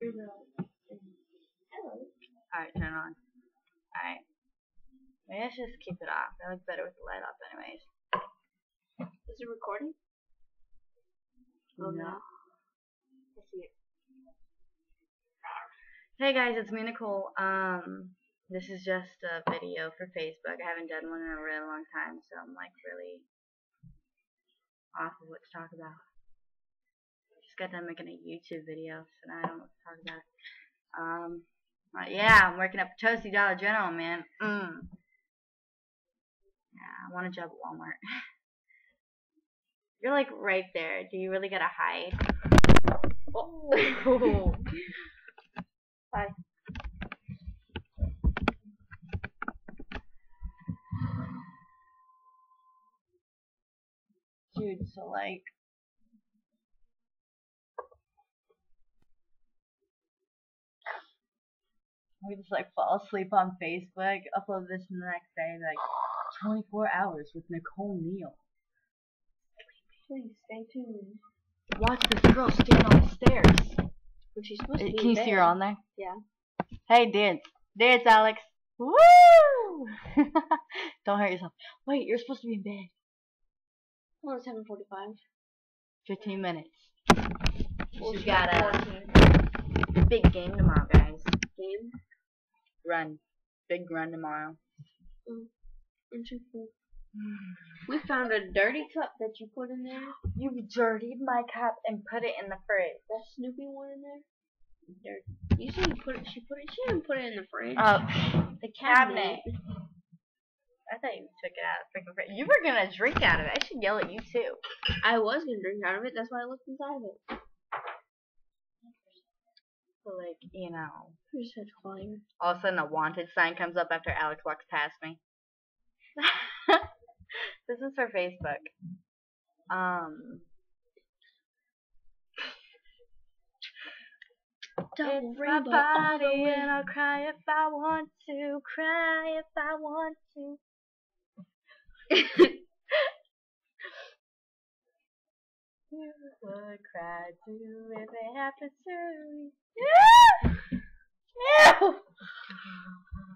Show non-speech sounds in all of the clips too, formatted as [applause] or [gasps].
Alright, turn on. Alright. Maybe I should just keep it off. I look better with the light off anyways. Is it recording? Oh No. I see it. Hey guys, it's me Nicole. Um, this is just a video for Facebook. I haven't done one in a really long time, so I'm like really off of what to talk about. Got done making a YouTube video, so now I don't know what to talk about. Um, but yeah, I'm working at Toasty Dollar General, man. Mm. Yeah, I want a job at Walmart. [laughs] You're like right there. Do you really gotta hide? Oh. [laughs] Bye. [sighs] Dude, so like we just like fall asleep on Facebook, upload this the next day, like 24 hours with Nicole Neal. Please stay tuned. Watch this girl stand on the stairs. When she's supposed uh, to be Can you in see her on there? Yeah. Hey, dance. Dance, Alex. Woo! [laughs] Don't hurt yourself. Wait, you're supposed to be in bed. Well, it's 7:45. 15 minutes. Well, She's it's got a big game tomorrow, guys. Game. Run. Big run tomorrow. Oh, interesting. [sighs] We found a dirty cup that you put in there. You dirtied my cup and put it in the fridge. That Snoopy one in there. Dirty. You said you put it. She put it. She didn't put it in the fridge. Oh, the cabinet. I thought you took it out of the freaking fridge. You were gonna drink out of it. I should yell at you too. I was gonna drink out of it. That's why I looked inside of it. So like, you know. I just had. All of a sudden a wanted sign comes up after Alex walks past me. [laughs] this is for Facebook. Um, it's my rainbow all the body and I'll cry if I want to, cry if I want to. [laughs] You would cry too if it happened to. Ew!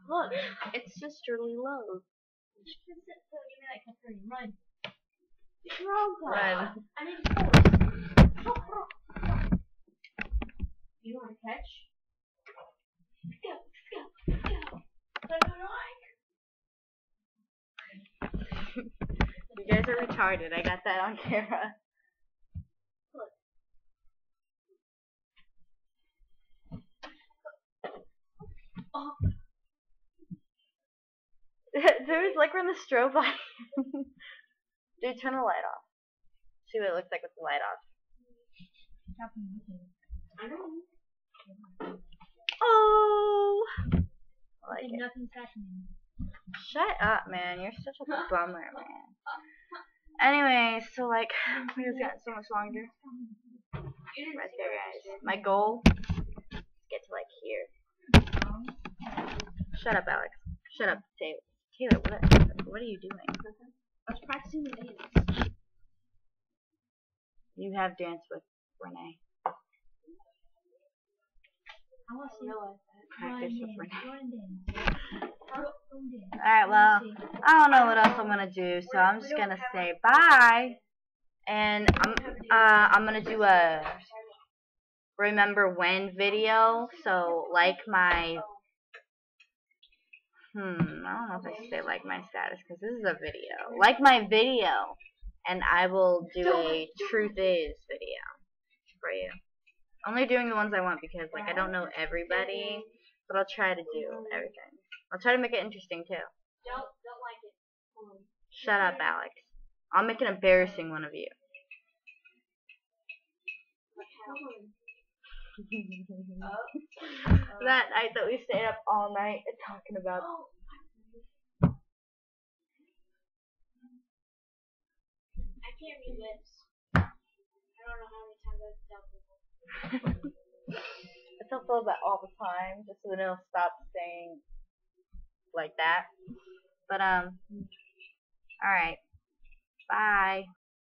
Look, it's sisterly love. Run. Force. You want to catch? Go, go, go. You guys are retarded. I got that on camera. Oh. Dude, like we're in the strobe light. [laughs] Dude, turn the light off. See what it looks like with the light off. Oh! I like it. nothing's happening. Shut up, man. You're such a bummer, man. Anyway, so like, [sighs] we just got so much longer. Right there, guys. My goal is get to like here. Shut up, Alex. Shut up, Taylor. Taylor, what? What are you doing? I was practicing the dance. You have danced with Renee. I want to see like Practice with Renee. Alright, well, I don't know what else I'm gonna do, so I'm just gonna say bye. And I'm uh I'm gonna do a remember when video. So like my hmm, I don't know if I should say like my status because this is a video. Like my video, and I will do a truth is video for you. Only doing the ones I want because like I don't know everybody, but I'll try to do everything. I'll try to make it interesting too. Don't, don't like it. Shut up, Alex. I'll make an embarrassing one of you. [laughs] [laughs] that night that we stayed up all night talking about [gasps] Oh, I can't read lips. I don't know how many times I've dealt with [laughs] it. I tell Phil that all the time, just so that he'll stop saying like that. But um, all right, bye.